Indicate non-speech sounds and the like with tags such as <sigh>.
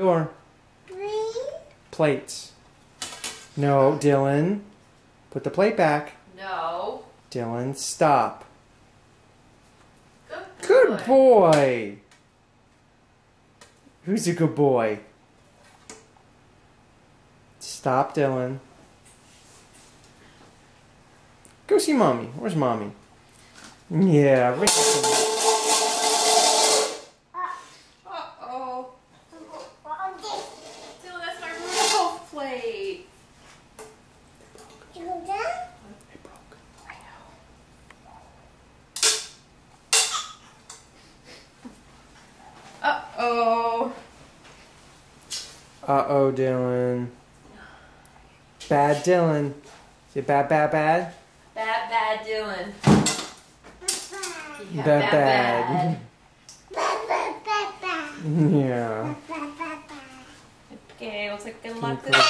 Door. Plates. No, Dylan. Put the plate back. No. Dylan, stop. Good boy. Good boy. Who's a good boy? Stop, Dylan. Go see mommy. Where's mommy? Yeah, right. Uh oh, Dylan. Bad Dylan. Is it bad, bad, bad? Bad, bad Dylan. Yeah, Bad, bad. bad. bad, bad. <laughs> Yeah. Okay, looks like good Can luck you this